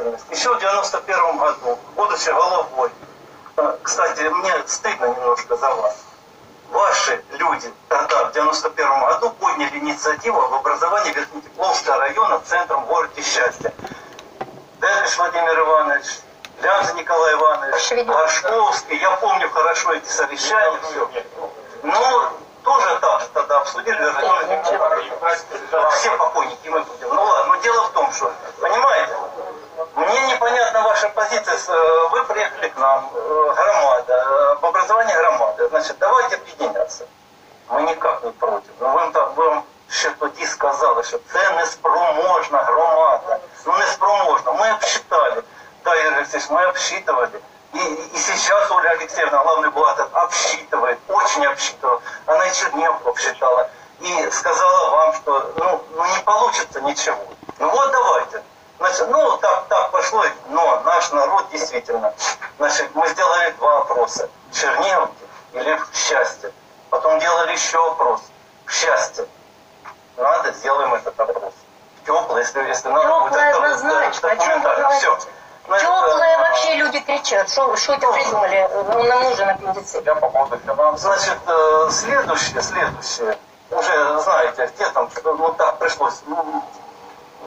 деятельность. Еще в 91 году, будучи головой, э, кстати, мне стыдно немножко за вас. Ваши люди тогда, в 91 году, подняли инициативу об образовании Верхнетепловского района центром в городе Счастья. Дербиш Владимир Иванович, Лямза Николай Иванович, Горшковский. Я помню хорошо эти совещания, все. Ну, тоже так же тогда обсудили, все покойники мы будем. Ну ладно, но дело в том, что, понимаете, мне непонятна ваша позиция, э, вы приехали к нам, э, громада, об образовании громады, значит, давайте объединяться. Мы никак не против. Но ви так вам ще тоді сказали, що це неспроможна громада. Ну неспроможна. Мы обсчитали. Да, Игорь Алексеевич, мы обсчитывали. И, и сейчас Оля Алексеевна, главный бухгалтер, обсчитывает, очень обсчитывала. Она и Черневку обсчитала. И сказала вам, что ну, ну не получится ничего. Ну вот давайте. Значит, ну так, так пошло, но наш народ действительно. Значит, мы сделали два вопроса. Черневки или в счастье. Потом делали еще вопрос. В счастье. Надо, сделаем этот вопрос. Теплый, если, если надо Теплое однозначно. О чем вы говорите? Теплые вообще люди кричат. Что, что это придумали? Ну, нам нужен аппендицит. Я по поводу финансов. Значит, э, следующее, следующее. Уже знаете, где там, ну так пришлось. Ну,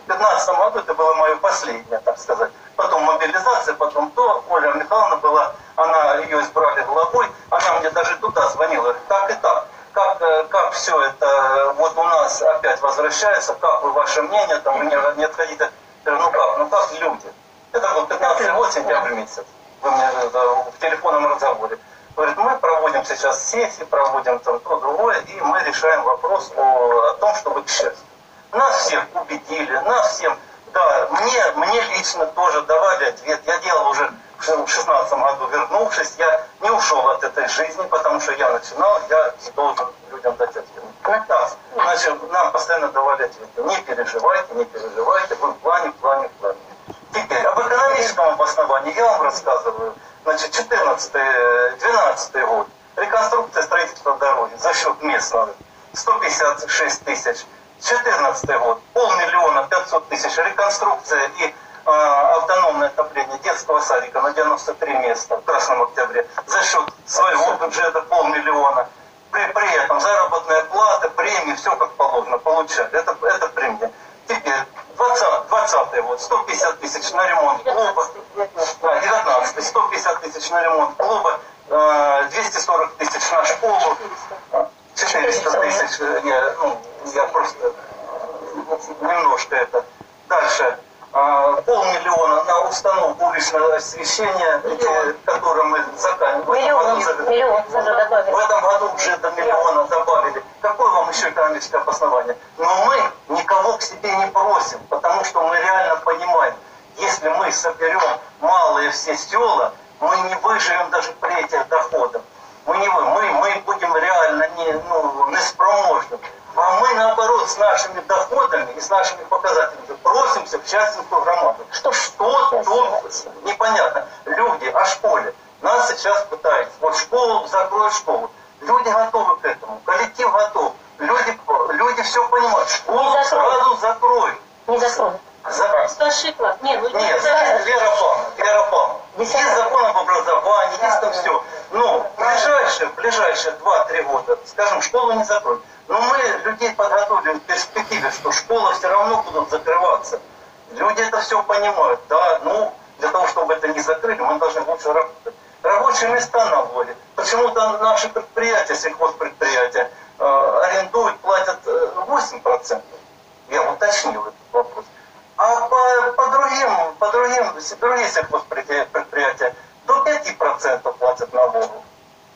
в 15 году это было мое последнее, так сказать. Потом мобилизация, потом то. Оля Михайловна была, она ее избрали главой. Она мне даже туда звонила. Так и так. Как, э, как все это вот у нас опять возвращается, как вы, ваше мнение, там, вы не, отходите. Ну как, ну как люди? Это был 15 год, сентябрь месяц. Вы мне в телефонном разговоре. Говорит, мы проводим сейчас сессии, проводим там то, другое, и мы решаем вопрос о, о том, чтобы к счастью. Нас всех убедили, нас всем, да, мне, мне лично тоже давали ответ. Я делал уже в 16 году, вернувшись, я не ушел от этой жизни, потому что я начинал, я должен людям дать ответ. Так, значит, нам постоянно давали ответ. Не переживайте, не переживайте, вы в плане, в плане, в плане. Теперь об экономическом обосновании я вам рассказываю. Значит, 14-12 год. Реконструкция строительства дороги за счет местного. 156 тысяч. 14 год. Полмиллиона 500 тысяч. Реконструкция и э, автономное отопление детского садика на 93 места в Красном Октябре. За счет своего бюджета полмиллиона. При, при этом заработная плата, премии, все как положено получали. Это, это премия. Теперь 20, 20 год, 150 тысяч на ремонт клуба, 19 150 тысяч на ремонт клуба, 240 тысяч на школу, 400 тысяч, я, ну, я просто немножко это. Дальше, полмиллиона на установку уличного освещения, которое мы заканчиваем. Миллион, миллион уже добавили. В этом году уже до миллиона добавили. Какое вам еще экономическое обоснование? Но мы никого к себе не просим, потому что мы реально понимаем, если мы соберем малые все села, мы не выживем даже при этих доходах. Мы, не, мы, мы будем реально не, ну, неспроможны. А мы, наоборот, с нашими доходами и с нашими показателями просимся в частную громаду. Что, что тут непонятно. Люди о школе. Нас сейчас пытаются. Вот школу, закроют школу. Люди готовы к этому. Коллектив готов. Люди, люди все понимают. Школу Не закроют. Не закроют. За... Старший класс. Не, ну Нет, это- Вера Павловна, Вера Павловна. Есть закон об образовании, есть там все. Ну, в ближайшие, в ближайшие 2-3 года, скажем, школу не закроют. Но мы людей подготовили в перспективе, что школы все равно будут закрываться. Люди это все понимают, да, ну, для того, чтобы это не закрыли, мы должны лучше работать. Рабочие места на воле. Почему-то наши предприятия, сельхозпредприятия, э, арендуют, платят э, 8%. Я уточнил этот вопрос. А по, по другим, по другим, другие сельхозпредприятия до 5% платят налогов.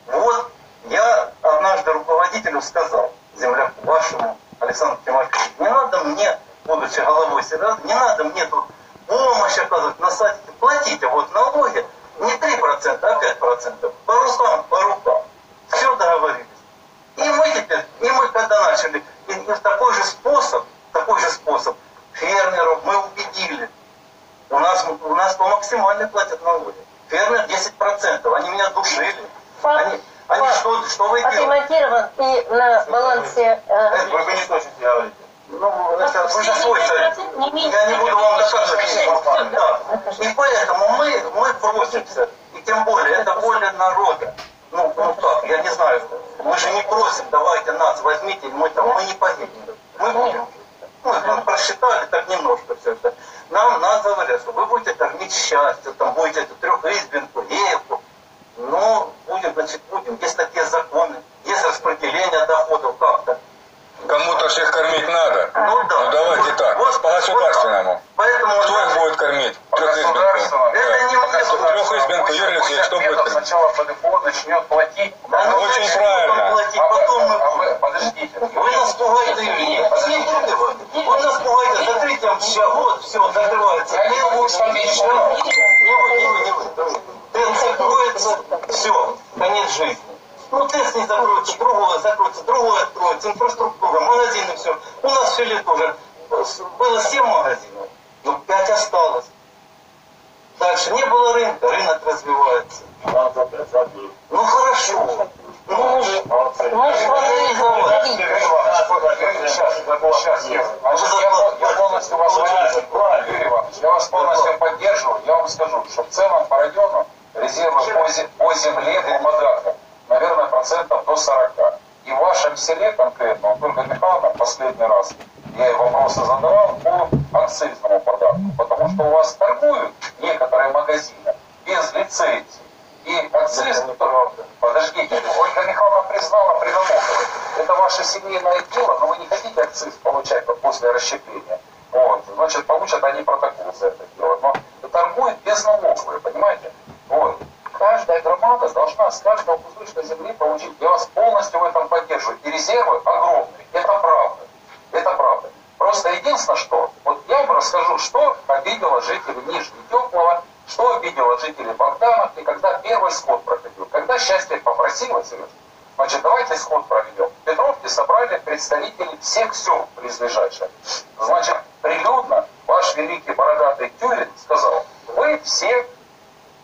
Вот я однажды руководителю сказал, земляку вашему, Александру Тимофеевичу, не надо мне, будучи головой сельрада, не надо мне тут помощь оказывать на сайте. Платите вот налоги не 3%, а 5%. По рукам, по рукам. Все договорились. И мы теперь, и мы когда начали, и, и такой же способ, такой же способ фермеров мы убедили. У нас, у нас по максимальной платят налоги. Фермер 10%, они меня душили. Факт. Они, они Факт. что, что вы? Отремонтирован и на балансе... э, Это вы не точно говорите. Ну, это вы за свой совет. Я не буду вам доказывать. Да. И поэтому мы, мы просимся, и тем более, это воля народа. Ну, ну как, я не знаю, мы же не просим, давайте нас возьмите, мы там, мы не погибнем. Мы будем. Мы, мы просчитали так немножко все это. Нам надо говорят, что вы будете кормить счастье, там будете эту трехизбинку, евку. Ну, будем, значит, будем. Есть такие законы, есть распределение доходов как-то. Кому-то их кормить надо. Ну да. Ну давайте так, Вот- по государственному. Поэтому Кто их будет кормить? Государственному. Это не мне. Трехизбинку, Юрий Алексеевич, кто будет кормить? Сначала ПДФО начнет платить. Да ну Очень правильно. платить? А Потом а мы... вы- Подождите. Вы нас пугаете. Нет, не трогай его. Вы нас пугаете. Закрыть там все. Вот, все, закрывается. Я не могу ничего. Не вы, не вы, не вы. Тест закроется, все, конец жизни. Ну, тест не закроется, другое закроется, другое откроется, инфраструктура, магазины, все. У нас все лет уже было 7 магазинов, но 5 осталось. Дальше не было рынка, рынок развивается. Ну хорошо. Ну, Ну, я, полностью вас я вас полностью поддерживаю. Я вам скажу, что в целом по району резервы по, зе- по земле, по подаркам, наверное, процентов до 40. И в вашем селе конкретно, вот Ольга Михайловна последний раз, я ей вопросы задавал по акцизному подарку, потому что у вас торгуют некоторые магазины без лицензии. И акциз, подождите, Ольга Михайловна признала приговор. Это ваше семейное дело, но вы не хотите акциз получать после расщепления. Вот, значит, получат они протокол за это дело. Но торгуют без налоговой, понимаете? Каждая громада должна с каждого кусочка земли получить. Я вас полностью в этом поддерживаю. И резервы огромные. Это правда. Это правда. Просто единственное, что, вот я вам расскажу, что обидело жителей Нижнего Теплого, что обидело жителей Богдановки, когда первый сход проходил. Когда счастье попросило, Сереж, значит, давайте сход проведем. В Петровке собрали представителей всех сел близлежащих. Значит, прилюдно ваш великий бородатый Тюрин сказал, вы все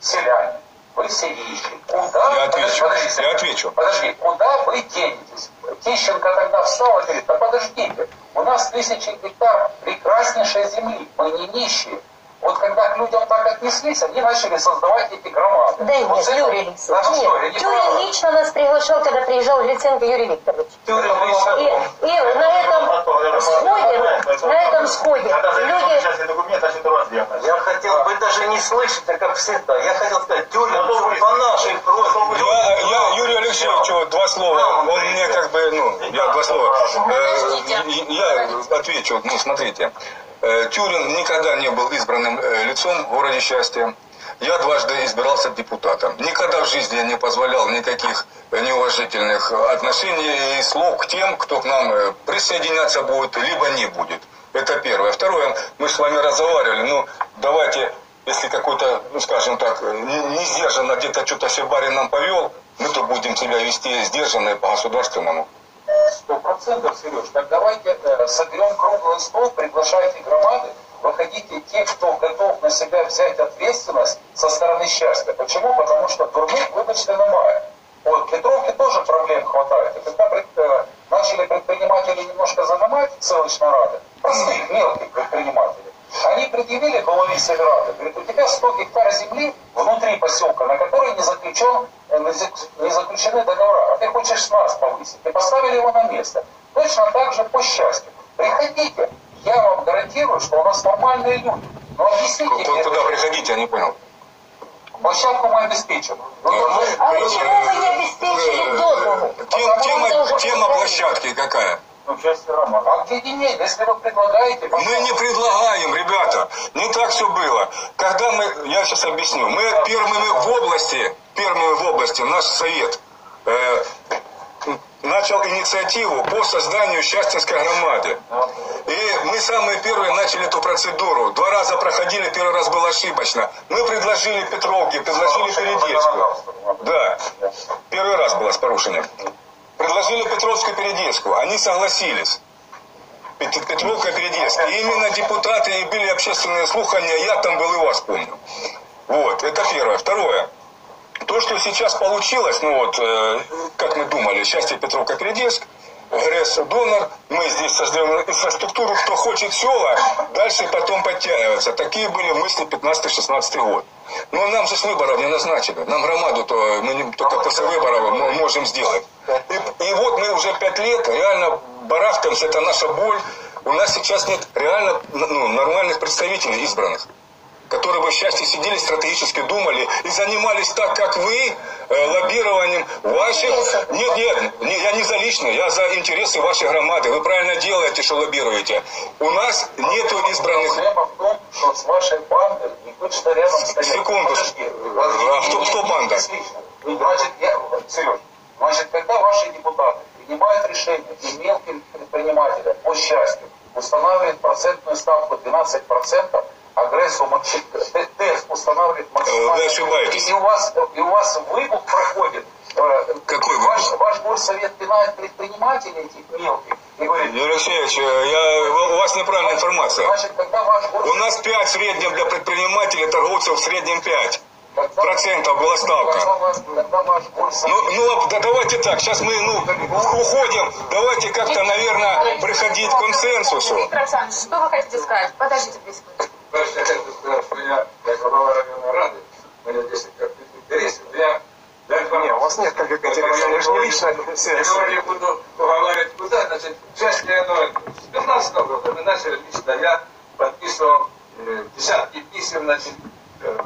селяне, вы все нищие. Куда? Я отвечу, Подожди, я отвечу. Подожди, куда вы денетесь? Тищенко тогда встал и говорит, да подождите, у нас тысячи гектар прекраснейшей земли, мы не нищие. Вот когда к людям так отнеслись, они начали создавать эти громады. Да Вот нет, это- Юрий Да Алексеевич, что, я нет. не Тюрин прав. лично нас приглашал, когда приезжал Литвиненко Юрий Викторович. Тюрин И, лично- и на этом сходе, на этом сходе люди... Сейчас документ, а. Я хотел, вы даже не слышите, как всегда. Я хотел сказать, Тюрин должен по нашей просьбе. Я, я Юрию Алексеевичу два слова. Он мне как бы, ну, я два слова. Э, Я отвечу, ну, смотрите. Э, Тюрин никогда не был избранным э, лицом в городе Счастья. Я дважды избирался депутатом. Никогда в жизни я не позволял никаких неуважительных отношений и слов к тем, кто к нам э, присоединяться будет, либо не будет. Это первое. Второе, мы с вами разговаривали, ну, давайте, если какой-то, ну, скажем так, не не сдержанно где-то что-то себе барин нам повел, мы то будем себя вести сдержанно и по-государственному. Сто процентов, Сереж. Так давайте э, соберем круглый стол, приглашайте громады, выходите те, кто готов на себя взять ответственность со стороны счастья. Почему? Потому что дурных, выбачте, немає. Вот, в Петровке тоже проблем хватает. И когда пред- э, начали предприниматели немножко зажимать селочные рады, простых, мелких предпринимателей, они предъявили голове сельрады, говорит, у тебя 100 гектар земли внутри поселка, на которой не, заключен, э, не заключены договора, а ты хочешь с нас повысить. И поставили его на место. Точно так же по счастью. Приходите, я вам гарантирую, что у нас нормальные люди. Но объясните Ку- мне, Куда приходите, я не понял. площадку мы обеспечим. Ну, мы- А почему вы не обеспечили до того? Тем- Тема, тема площадки какая? Ну. Объединение, если вы предлагаете... Мы не предлагаем, ребята. Не так все было. Когда мы, я сейчас объясню, мы первыми в области, первыми в области, наш совет э, начал инициативу по созданию Счастьинской громады. И мы самые первые начали эту процедуру. Два раза проходили, первый раз было ошибочно. Мы предложили Петровке, предложили Передельскую. Да, первый раз было с порушением. Предложили Петровскую Передельскую. Они согласились. Пет- Петровка Передельская. И именно депутаты и были общественные слухания, я там был и вас помню. Вот, это первое. Второе. То, что сейчас получилось, ну вот, э, как мы думали, счастье Петровка Передельск, ГРЭС-донор, мы здесь создаем инфраструктуру, кто хочет села, дальше потом подтягиваться. Такие были мысли 15-16 год. Но нам же с выборов не назначили. Нам громаду-то мы не, только после выборов мы можем сделать. И, и вот мы уже пять лет реально барахтаемся, это наша боль. У нас сейчас нет реально ну, нормальных представителей избранных которые бы в счастье сидели, стратегически думали и занимались так, как вы, э, лоббированием ваших... Нет, нет, не, я не за лично, я за интересы вашей громады. Вы правильно делаете, что лоббируете. У нас нету избранных... Проблема в том, что с вашей бандой что рядом стоит. Секунду. А кто, кто банда? Значит, я, Сереж, значит, когда ваши депутаты принимают решение и мелким предпринимателям по счастью устанавливают процентную ставку 12%, агрессу макси- т- тест устанавливает максимально. Вы ошибаетесь. И у вас, и у вас выпуск проходит. э, Какой ваш, выпуск? ваш горсовет пинает предпринимателей этих мелких и говорит, Юрий Алексеевич, э, я, у вас неправильная информация. значит, когда ваш У нас 5 в среднем для предпринимателей, торговцев в среднем 5 когда- процентов была ставка. Ваш, ваш. Ну, ну, да давайте так, сейчас мы ну, уходим, давайте как-то, наверное, приходить к консенсусу. Виктор Александрович, что вы хотите сказать? Подождите, секунды. Дальше я хочу сказать, что я, как глава районной рады, у меня 10 конфликт интересов, я для информации. Не, у вас нет конфликта интересов, вы же не лично Я буду уговаривать куда, значит, часть районной, с 15 года мы начали лично, я подписывал э, десятки писем, значит, э,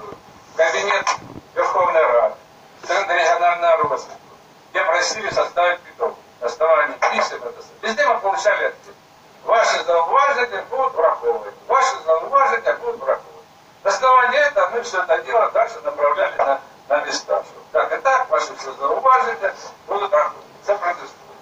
в кабинет Верховной Рады, Центр регионального розвитка, где просили составить питомник. На основании писем это Везде мы получали ответ. Ваши зауважения будут врахованы. Ваши зауважения будут врахованы. На основании этого мы все это дело дальше направляли на, на места. Что так и так, ваши все зауважения будут врахованы. Це протестує.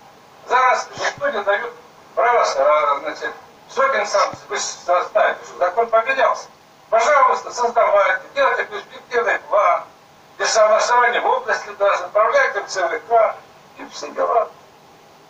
Зараз ніхто не дает права, а, значит, Сокин сам, вы знаете, что закон поменялся. Пожалуйста, создавайте, делайте перспективный план, без согласования в области даже, направляйте в ЦВК и все дела.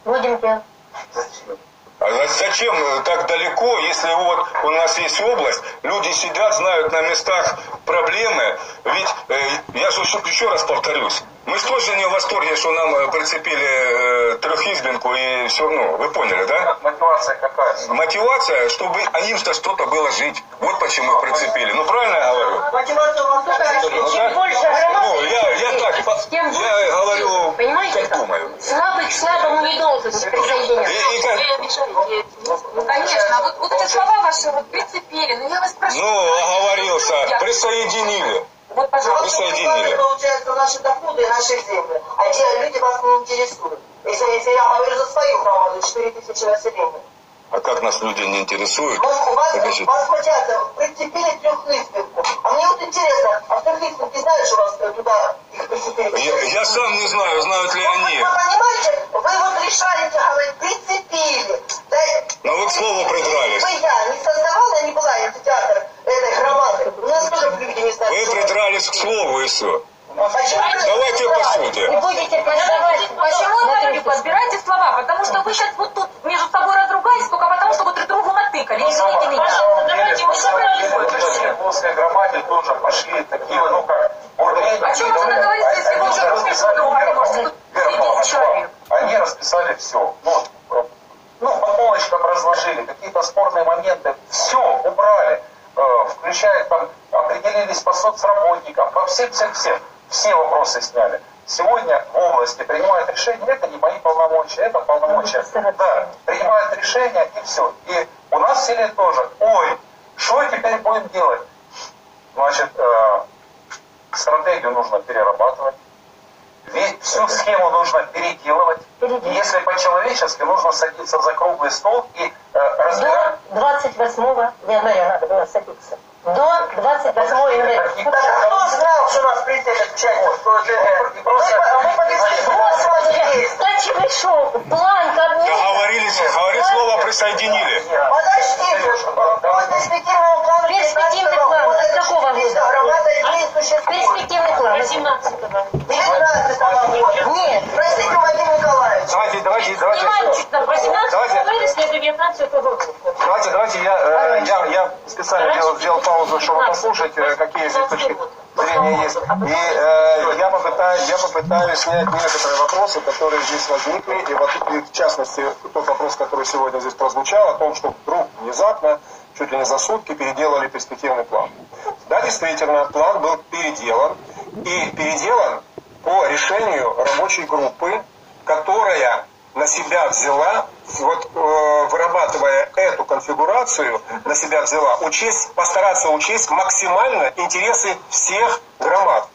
Будем делать. А за- зачем э, так далеко, если вот у нас есть область, люди сидят, знают на местах проблемы. Ведь э, я же еще раз повторюсь, мы же тоже не в восторге, что нам э, прицепили э, трехизбинку и все, ну, вы поняли, да? Мотивация какая? Мотивация, чтобы им-то что-то было жить. Вот почему прицепили. Ну правильно я говорю? Мотивация у вас такая, Ну, чем да? больше громад, Ну, я, я так, тем я говорю, Понимаете? как думаю. Слабый к слабому не должен присоединяться. И- и как- Ну, конечно, вот, вот эти слова ваши вот прицепили, ну я вас прошу. ну, оговорился, присоединили. Вот, пожалуйста. Присоединили. получается наши доходы и наши земли. А те люди вас не интересуют. Если, если я говорю за свою громаду, 4 тысячи населения. А как нас люди не интересуют? У вас, Подождите. вас хотят, прицепили трехлистовку. А мне вот интересно, а в трехлистовке знаешь, у вас туда их прицепили? Я, я сам не знаю, знают ли Значит, э, стратегию нужно перерабатывать. Ведь всю схему нужно переделывать. Если по-человечески, нужно садиться за круглый стол и э, разбирать. До 28 января надо было садиться. До 28 января. А кто знал, что нас прицепят к части 100 ЖГ? И просто- Мы, мы подошли, Господи, кстати, что, план кабинета? Договорились, говорит слово присоединили. Подождите, Перспективный план от какого года? Идей существует. Перспективный план 18-го. 19 года. Нет. Простите, Вадим Николаевич. Давайте, давайте, давайте. Снимальчик-то 18 Давайте. вересня 19 года. Давайте, давайте, я, э, я, я специально делал, сделал паузу, чтобы послушать, э, какие здесь точки, зрения есть. И э, я, попытаюсь, я попытаюсь снять некоторые вопросы, которые здесь возникли. И вот и в частности, тот вопрос, который сегодня здесь прозвучал, о том, что вдруг внезапно, чуть ли не за сутки, переделали перспективный план. Да, действительно, план был переделан. И переделан по решению рабочей группы, которая на себя взяла, вот э, вырабатывая эту конфигурацию, на себя взяла, учесть, постараться учесть максимально интересы всех громад.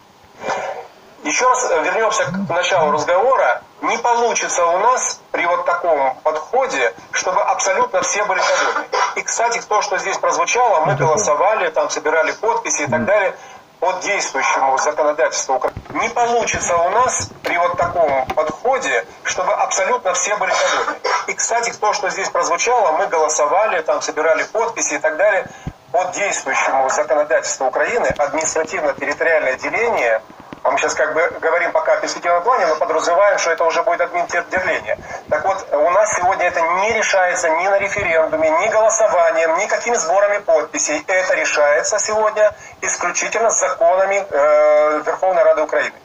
Еще раз вернемся к началу разговора. Не получится у нас при вот таком подходе, чтобы абсолютно все были довольны. И, кстати, то, что здесь прозвучало, мы голосовали, там собирали подписи и так далее по действующему законодательству не получится у нас при вот таком подходе, чтобы абсолютно все были довольны. И, кстати, то, что здесь прозвучало, мы голосовали, там собирали подписи и так далее по действующему законодательству Украины административно-территориальное деление мы сейчас как бы говорим пока о перспективном плане, но подразумеваем, что это уже будет админтерделение. Так вот, у нас сегодня это не решается ни на референдуме, ни голосованием, никакими сборами подписей. Это решается сегодня исключительно законами э, Верховной Рады Украины.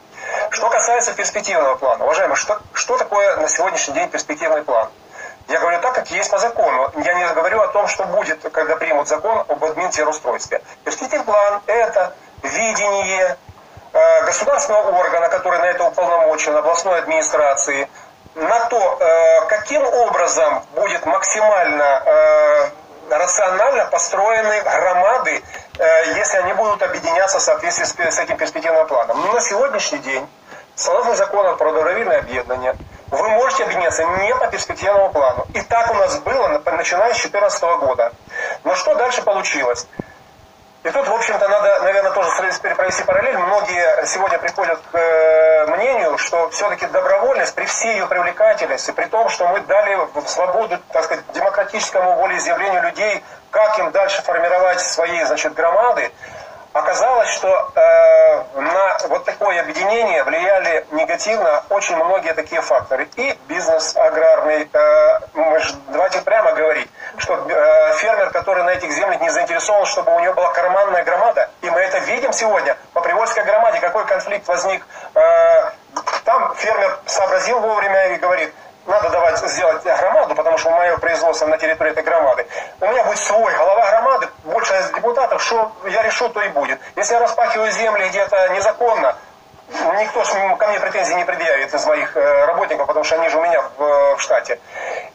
Что касается перспективного плана, уважаемые, что, что такое на сегодняшний день перспективный план? Я говорю так, как есть по закону. Я не говорю о том, что будет, когда примут закон об админтерустройстве. Перспективный план – это видение, государственного органа, который на это уполномочен, областной администрации, на то, э, каким образом будет максимально э, рационально построены громады, если они будут объединяться в соответствии с этим перспективным планом. Но на сегодняшний день, согласно закону про добровольное объединение, вы можете объединяться не по перспективному плану. И так у нас было, начиная с 2014 года. Но что дальше получилось? И тут, в общем-то, надо, наверное, тоже провести параллель. Многие сегодня приходят к э, мнению, что все-таки добровольность при всей ее привлекательности, при том, что мы дали свободу, так сказать, демократическому волеизъявлению людей, как им дальше формировать свои, значит, громады, Оказалось, что э, на вот такое объединение влияли негативно очень многие такие факторы. И бизнес аграрный, э, мы ж, давайте прямо говорить, что э, фермер, который на этих землях не заинтересован, чтобы у него была карманная громада, и мы это видим сегодня по Привольской громаде, какой конфликт возник. Э, там фермер сообразил вовремя и говорит, надо давать сделать громаду, потому что мое производство на территории этой громады. У меня будет свой глава громады, большая из депутатов, что я решу, то и будет. Если я распахиваю земли где-то незаконно, никто ко мне претензий не предъявит из моих э, работников, потому что они же у меня в, в штате.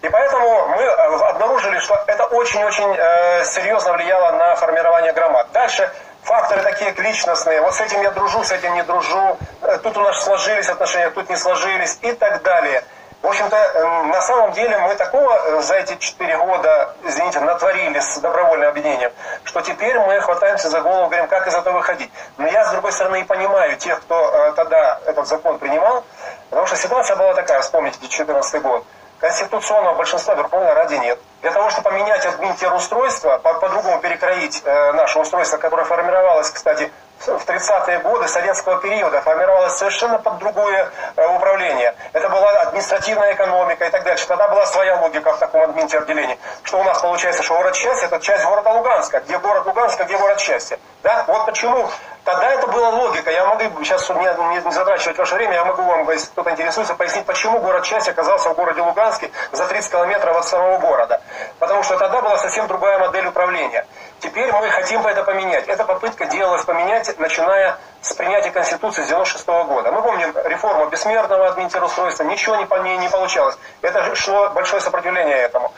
И поэтому мы э, обнаружили, что это очень-очень э, серьезно влияло на формирование громад. Дальше факторы такие личностные. Вот с этим я дружу, с этим не дружу. Тут у нас сложились отношения, тут не сложились и так далее. В общем-то, эм, на самом деле мы такого э, за эти четыре года, извините, натворили с добровольным объединением, что теперь мы хватаемся за голову, говорим, как из этого выходить. Но я, с другой стороны, и понимаю тех, кто э, тогда этот закон принимал, потому что ситуация была такая, вспомните 2014 год. Конституционного большинства Верховной Раде нет. Для того, чтобы поменять админтерустройство, по-другому перекроить э, наше устройство, которое формировалось, кстати, в 30-е годы советского периода формировалось совершенно под другое э, управление. Это была административная экономика и так дальше. Тогда была своя логика в таком админтерделении. Что у нас получается, что город счастья это часть города Луганска. Где город Луганска, где город счастья. Да? Вот почему. Тогда это была логика. Я могу сейчас не, не, не затрачивать ваше время, я могу вам, если кто-то интересуется, пояснить, почему город счастья оказался в городе Луганске за 30 километров от самого города. Потому что тогда была совсем другая модель управления. Теперь мы хотим это поменять. Эта попытка делалась поменять, начиная с принятия Конституции с 96 -го года. Мы помним реформу бессмертного админтерустройства, ничего не, по ней не получалось. Это шло большое сопротивление этому.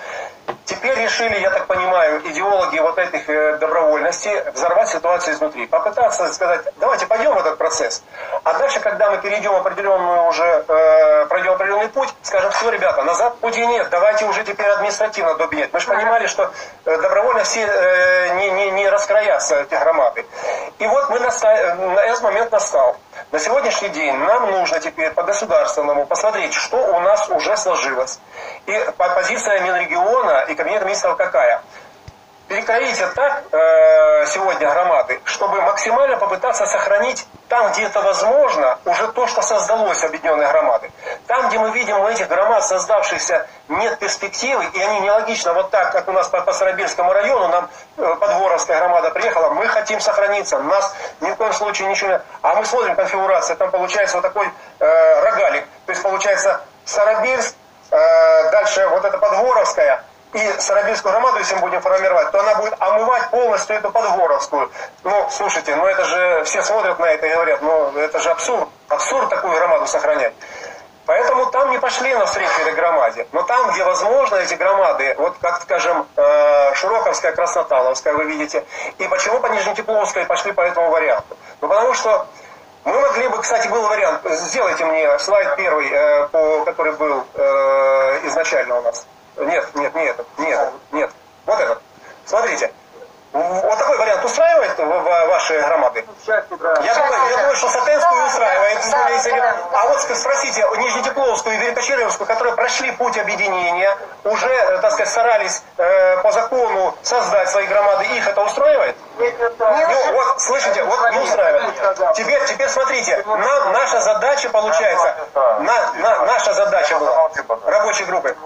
Теперь решили, я так понимаю, идеологи вот этих э, добровольностей взорвать ситуацию изнутри. Попытаться сказать, давайте пойдем в этот процесс. А дальше, когда мы перейдем определенную уже, э, пройдем определенный путь, скажем, все, ребята, назад пути нет, давайте уже теперь административно добинять. Мы же понимали, что э, добровольно все э, не, не, не раскроятся эти громады. И вот мы наста... этот момент настал. На сегодняшний день нам нужно теперь по государственному посмотреть, что у нас уже сложилось. И позиция Минрегиона и Кабинета министров какая? перекроить так э, сегодня громады, чтобы максимально попытаться сохранить там, где это возможно, уже то, что создалось объединенной громады. там, где мы видим у этих громад создавшихся нет перспективы, и они нелогично, вот так, как у нас по, по Старобельскому району, нам э, Подворовская громада приехала, мы хотим сохраниться, нас ни в коем случае ничего не... А мы смотрим конфигурация, там получается вот такой э, рогалик, то есть получается Старобельск, э, дальше вот эта Подворовская, и Сарабельскую громаду, если мы будем формировать, то она будет омывать полностью эту Подгоровскую. Ну, слушайте, ну это же, все смотрят на это и говорят, ну это же абсурд, абсурд такую громаду сохранять. Поэтому там не пошли навстречу этой громаде. Но там, где возможно эти громады, вот как, скажем, э, Широковская, Красноталовская, вы видите, и почему по Нижнетепловской пошли по этому варианту? Ну, потому что мы могли бы, кстати, был вариант, сделайте мне слайд первый, э, по, который был э, изначально у нас. Нет, нет, не этот, нет, нет. Вот этот. Смотрите. Вот такой вариант устраивает ваши громады? Я думаю, я думаю, что Сатенскую устраивает. А вот спросите, Нижнетепловскую и Великочеревскую, которые прошли путь объединения, уже, э, так сказать, старались э, по закону создать свои громады, их это устраивает? Ну, вот, слышите, вот не устраивает. Теперь, теперь смотрите, нам, наша задача получается, на, на, наша задача была рабочей группы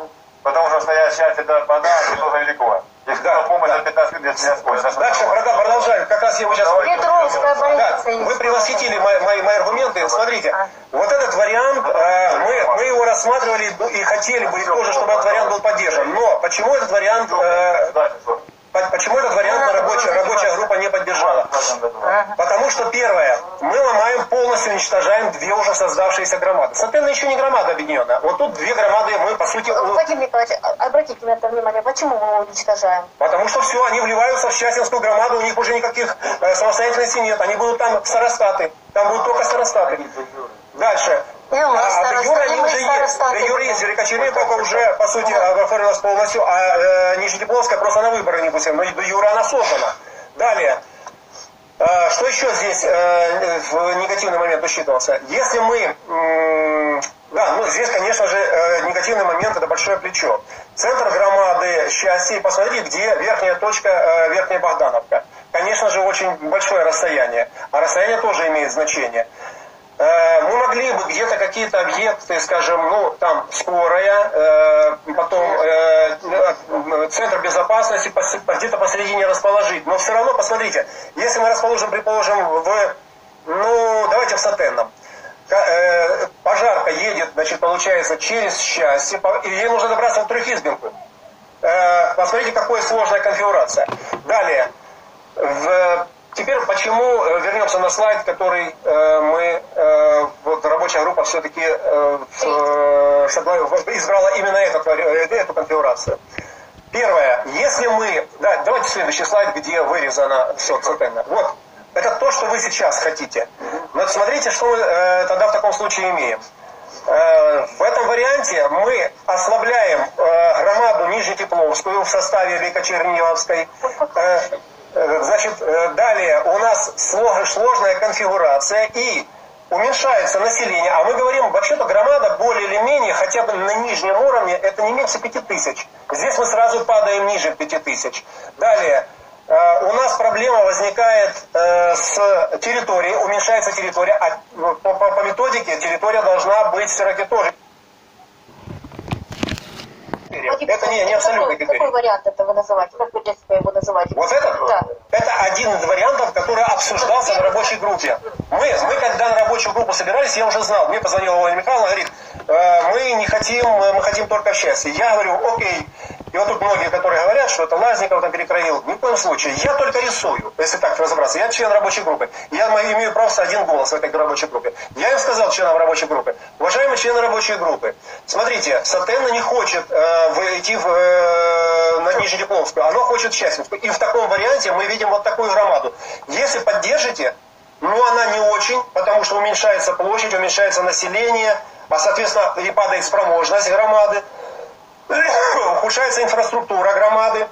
потому что настоящая это вода тоже велико. Если да, помощь да. за 15 минут, я сколько. Дальше, продолжаем. Как раз я его сейчас... Петровская больница да, Вы превосхитили мои, мои, мои аргументы. Смотрите, а. вот этот вариант, э, мы, мы его рассматривали и хотели бы тоже, чтобы этот вариант был поддержан. Но почему этот вариант... Э, Почему этот вариант рабочая, рабочая группа не поддержала? Потому что первое, мы ломаем, полностью уничтожаем две уже создавшиеся громады. Соответственно, еще не громада объединенная. Вот тут две громады мы, по сути... Владимир Николаевич, а, обратите на это внимание, почему мы уничтожааем? Потому что все, они вливаются в Счастьинскую громаду, у них уже никаких э, самостоятельности нет. Они будут там старостаты. Там будут только старостаты. Дальше. И у нас а, староста, Юра, они уже есть. Юра есть. Только уже, по сути, оформилась полностью, а э, Нижнетепловская просто на выборы не пустила. Но Юра она создана. Далее. Э, что еще здесь э, в негативный момент учитывался? Если мы... Э, да, ну здесь, конечно же, э, негативный момент это большое плечо. Центр громады счастья. Посмотрите, где верхняя точка, э, верхняя Богдановка. Конечно же, очень большое расстояние. А расстояние тоже имеет значение. Э, мы могли бы где-то какие-то объекты, скажем, ну, там, скорая, э, потом э, центр безопасности где-то посередине расположить. Но все равно, посмотрите, если мы расположим, предположим, в, ну, давайте в Сатенном, пожарка едет, значит, получается, через счастье, и ей нужно добраться в Трехизбинку. Посмотрите, какая сложная конфигурация. Далее, в Теперь почему, э, вернемся на слайд, который э, мы, э, вот рабочая группа все-таки избрала именно этот, эту конфигурацию. Первое, если мы, да, давайте следующий слайд, где вырезано все центрально. Вот, это то, что вы сейчас хотите. Но смотрите, что мы тогда в таком случае имеем. В этом варианте мы ослабляем громаду Нижнетепловскую в составе Великочерниловской, э, Э, значит, э, далее у нас сложная конфигурация и уменьшается население, а мы говорим, вообще-то громада более или менее, хотя бы на нижнем уровне, это не меньше 5000. Здесь мы сразу падаем ниже 5000. Далее, э, у нас проблема возникает с территорией, уменьшается территория, а по, по, по методике территория должна быть все-таки тоже критериев. Это не, не абсолютный какой, критерий. Какой вариант этого называть? Как вы для себя его называете? Вот этот? Да. Это один из вариантов, который обсуждался на рабочей группе. Мы, мы когда на рабочую группу собирались, я уже знал, мне позвонила Владимир Михайловна, говорит, э, мы не хотим, мы хотим только счастья. Я говорю, окей, и вот тут многие, которые говорят, что это Лазников там перекроил. Ни в коем случае. Я только рисую, если так разобраться. Я член рабочей группы. Я имею просто один голос в этой рабочей группе. Я им сказал членам рабочей группы, уважаемые члены рабочей группы, смотрите, Сатена не хочет э, идти в, э, на Нижнедепловскую, оно хочет Счастьевскую. И в таком варианте мы видим вот такую громаду. Если поддержите, ну она не очень, потому что уменьшается площадь, уменьшается население, а соответственно и падает спроможность громады ухудшается инфраструктура громады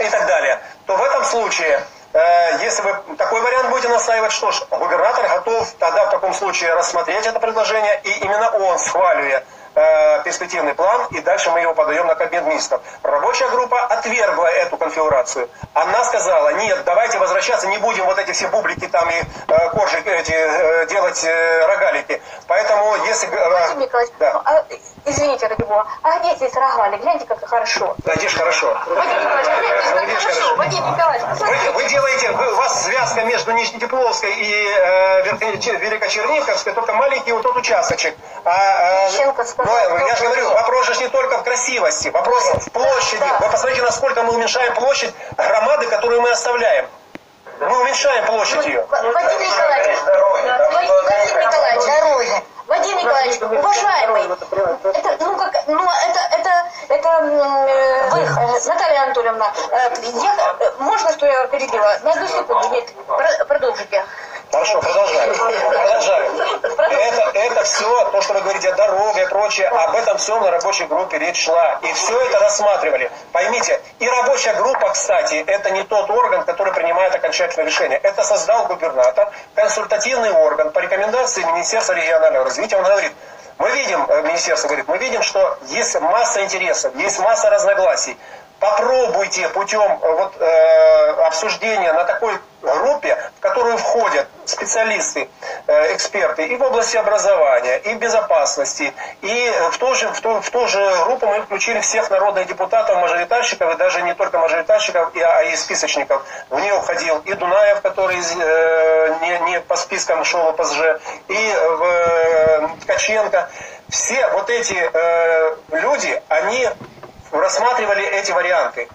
и так далее, то в этом случае, э, если вы такой вариант будете настаивать, что ж, губернатор готов тогда в таком случае рассмотреть это предложение, и именно он, схваливая э, перспективный план, и дальше мы его подаем на кабинет министров. Рабочая группа отвергла эту конфигурацию. Она сказала, нет, давайте возвращаться, не будем вот эти все бублики там и э, коржик эти э, делать э, рогалики. Поэтому если... э, Николаевич, да. ну, а, извините, ради бога, а где здесь рогалик? Гляньте, как хорошо. Да, хорошо. Николаевич, гляньте, как Видишь, хорошо. хорошо. Владимир Николаевич, Вы, посмотрите. вы делаете, вы- у вас связка между Нижнетепловской и э, Великочерниковской, только маленький вот тот участочек. А, э, Ищенко ну, я же говорю, вопрос же не только в красивости, вопрос в площади. Вы посмотрите, насколько мы уменьшаем площадь громады, которую мы оставляем. Мы уменьшаем площадь ее. В- Владимир Николаевич, Владимир Николаевич, дороги. Владимир Николаевич, уважаемый, это, ну, как, ну, это, это, это, э, вы, э, Наталья Анатольевна, э, я, можно, что я перебила? На одну секунду, нет, про- продолжите. Хорошо, продолжаем. Продолжаем. Это, это все, то, что вы говорите, дорога и прочее, об этом всем на рабочей группе речь шла. И все это рассматривали. Поймите, и рабочая группа, кстати, это не тот орган, который принимает окончательное решение. Это создал губернатор, консультативный орган по рекомендации Министерства регионального развития. Он говорит, мы видим, э, министерство говорит, мы видим, что есть масса интересов, есть масса разногласий. Попробуйте путем э, вот, э, обсуждения на такой группе, в которую входят специалисты, э, эксперты и в области образования, и безопасности, и э, в ту же, в ту, в ту же группу мы включили всех народных депутатов, мажоритарщиков, и даже не только мажоритарщиков, и- а и списочников. В нее входил и Дунаев, который э, не, не по спискам шел ОПСЖ, и э, Ткаченко. Все вот эти э, люди, они рассматривали эти варианты.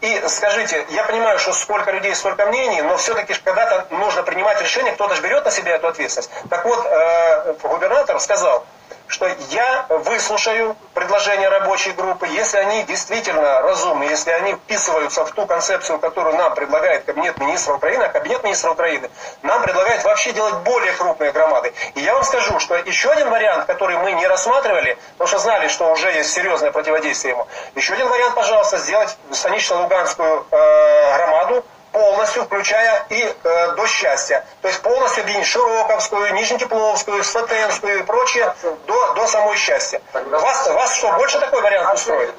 И скажите, я понимаю, что сколько людей, столько мнений, но все-таки когда-то нужно принимать решение, кто-то же берет на себя эту ответственность. Так вот, э, губернатор сказал, что я выслушаю предложения рабочей группы, если они действительно разумны, если они вписываются в ту концепцию, которую нам предлагает Кабинет министров Украины, а Кабинет министров Украины нам предлагает вообще делать более крупные громады. И я вам скажу, что еще один вариант, который мы не рассматривали, потому что знали, что уже есть серьезное противодействие ему, еще один вариант, пожалуйста, сделать станично-луганскую э, громаду, полностью, включая и э, до счастья. То есть полностью объединить Широковскую, Нижнетепловскую, Светенскую и прочее до, до самой счастья. Вас, вас что, больше такой вариант устроит?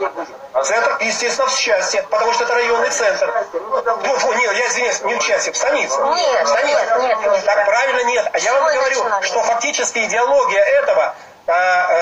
Центр, естественно, в счастье, потому что это районный центр. Ну, фу, нет, я извиняюсь, не в счастье, в станице. Нет, В станице. нет, нет, нет. Так правильно нет. А я вам говорю, что фактически идеология этого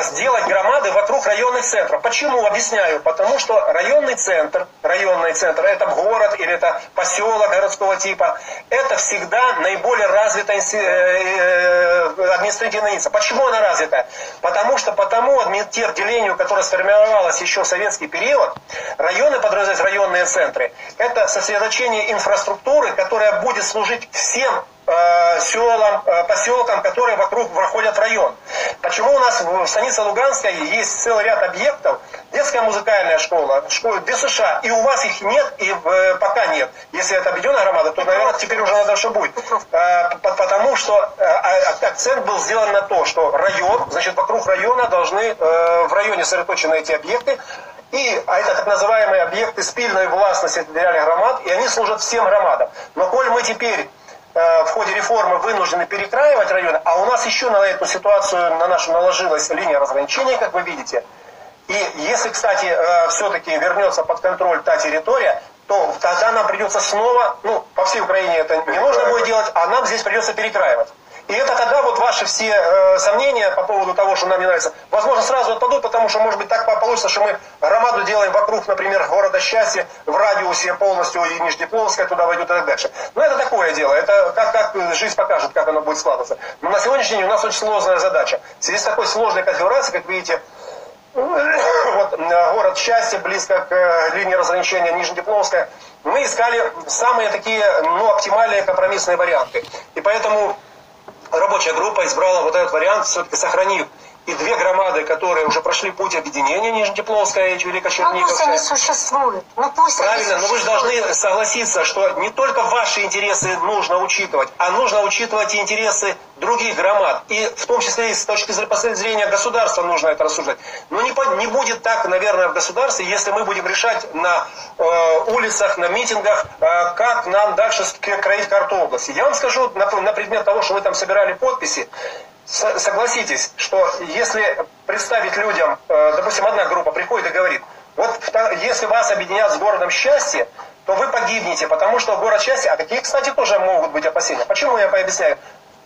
сделать громады вокруг районных центров. Почему? Объясняю. Потому что районный центр, районный центр, это город или это поселок городского типа, это всегда наиболее развитая э, э, административная единица. Почему она развита? Потому что по тому админитет делению, которое сформировалось еще в советский период, районы подразумеваются районные центры. Это сосредоточение инфраструктуры, которая будет служить всем э, селам, э, поселкам, которые вокруг проходят в район. Почему у нас в станице Луганской есть целый ряд объектов, детская музыкальная школа, школа ДСШ, и у вас их нет, и э, пока нет. Если это объединенная громада, то, наверное, теперь уже надо, что будет. Э, по- потому что э, а- акцент был сделан на то, что район, значит, вокруг района должны в районе сосредоточены эти объекты, и, а это так называемые объекты спильной властности территориальных громад, и они служат всем громадам. Но коль мы теперь в ходе реформы вынуждены перекраивать районы, а у нас еще на эту ситуацию, на нашу наложилась линия разграничения, как вы видите. И если, кстати, все-таки вернется под контроль та территория, то тогда нам придется снова, ну, по всей Украине это не нужно будет делать, а нам здесь придется перекраивать. И это тогда вот ваши все э, сомнения по поводу того, что нам не нравится, возможно, сразу отпадут, потому что, может быть, так получится, что мы громаду делаем вокруг, например, города Счастья, в радиусе полностью и Нижнепловская туда войдет и так дальше. Но это такое дело, это как, как жизнь покажет, как оно будет складываться. Но на сегодняшний день у нас очень сложная задача. В связи с такой сложной конфигурацией, как видите, вот э, город Счастье, близко к э, линии разграничения Нижнедепловская, мы искали самые такие, ну, оптимальные компромиссные варианты. И поэтому рабочая группа избрала вот этот вариант, все-таки сохранив и две громады, которые уже прошли путь объединения, Нижнетепловская и Ну пусть Великочерниковская. они существуют. Ну пусть Правильно, они но вы же должны согласиться, что не только ваши интересы нужно учитывать, а нужно учитывать и интересы других громад. И в том числе и с точки зрения- государства нужно это рассуждать. Но не, не будет так, наверное, в государстве, если мы будем решать на э, улицах, на митингах, э, как нам дальше кроить карту области. Я вам скажу на, на предмет того, что вы там собирали подписи, согласитесь, что если представить людям, э, допустим, одна группа приходит и говорит, вот если вас объединят с городом счастья, то вы погибнете, потому что город счастья, а какие, кстати, тоже могут быть опасения. Почему я пообъясняю?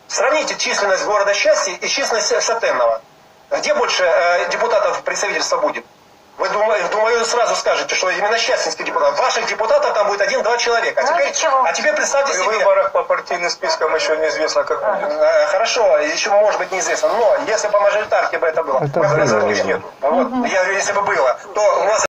Сравните численность города счастья и численность Сатенного. Где больше э, депутатов представительства будет? Вы, думаю, думаю, сразу скажете, что именно счастьинский депутат. Ваших депутатов там будет один-два человека. А, Ну, теперь, ничего. а теперь представьте При себе... выборах по партийным спискам еще неизвестно, как будет. Э, Хорошо, еще может быть неизвестно. Но если по мажоритарке бы это было, Это было. нету. Вот, я говорю, если бы было, то у нас